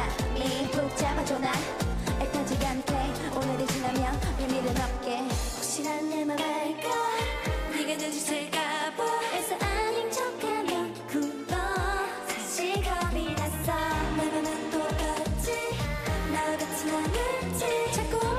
마음이 푹 잡아줘 난 애타지 않게 오늘이 지나면 별일은 없게. 혹시나 내맘 알까? 네가 눈치챌까봐. 애써 아닌 척하면 굳어 사실 겁이 났어. 내 맘은 똑같지? 나와 같진 않을지? 자꾸